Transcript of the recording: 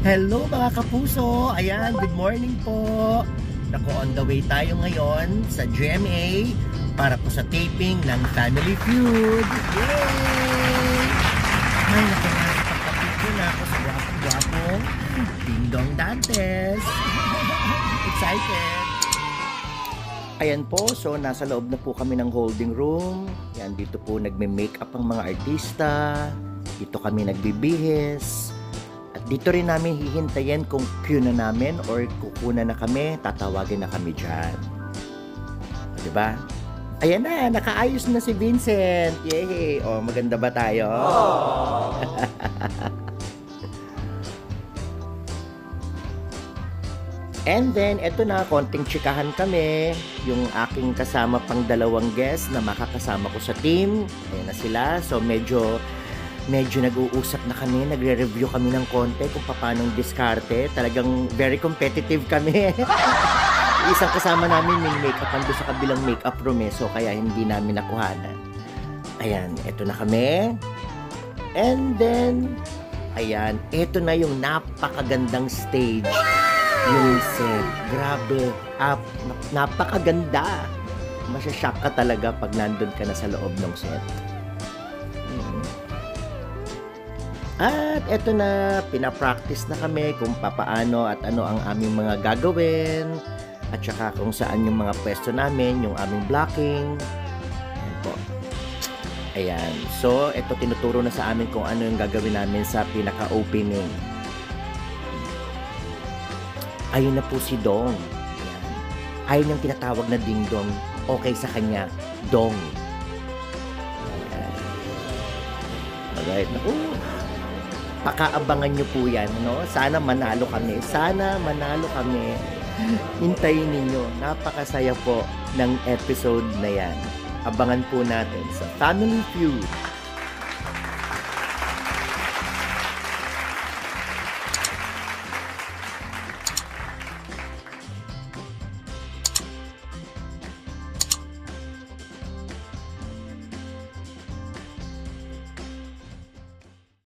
Hello mga kapuso! Ayan, good morning po! Nako, on the way tayo ngayon sa GMA para po sa taping ng Family Feud. Yay! Ay, naku, nakakapagpapicture na ako sa gwapong-gwapong Ding Dong Dantes. Excited! Ayan po, so nasa loob na po kami ng holding room. Yan, dito po nagme-makeup ang mga artista. Dito kami nagbibihis. Dito rin namin hihintayin kung cue na namin or kukuna na kami, tatawagin na kami dyan. O, diba? Ayan na, nakaayos na si Vincent. Yay! O, maganda ba tayo? And then, eto na, konting chikahan kami. Yung aking kasama pang dalawang guest na makakasama ko sa team. Ayan na sila. So, medyo medyo nag-uusap na kami, nagre-review kami ng konti kung paano diskarte. Talagang very competitive kami. Isang kasama namin may makeup doon sa kabilang makeup room eh, so kaya hindi namin nakuhanan. Ayan, eto na kami. And then, ayan, eto na yung napakagandang stage. Yung set. Grabe. Ap, napakaganda. Masyashock ka talaga pag nandun ka na sa loob ng set. At eto na, pinapractice na kami kung papaano at ano ang aming mga gagawin at saka kung saan yung mga pwesto namin, yung aming blocking. Ayan po. Ayan. So, eto tinuturo na sa amin kung ano yung gagawin namin sa pinaka-opening. Ayun na po si Dong. Ayan. Ayun yung tinatawag na Ding Dong. Okay sa kanya, Dong. Ayan. Alright. Naku, pakaabangan nyo po yan, no? Sana manalo kami. Sana manalo kami. Hintayin ninyo. Napakasaya po ng episode na yan. Abangan po natin sa Family Feud